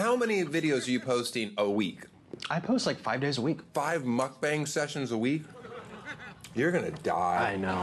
How many videos are you posting a week? I post like five days a week. Five mukbang sessions a week? You're gonna die. I know.